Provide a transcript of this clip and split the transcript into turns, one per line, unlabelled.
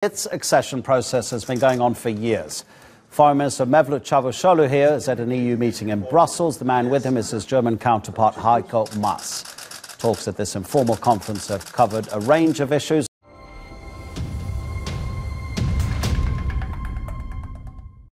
Its accession process has been going on for years. Foreign Minister Mevlut Çavuşoğlu here is at an EU meeting in Brussels. The man with him is his German counterpart Heiko Maas. Talks at this informal conference have covered a range of issues.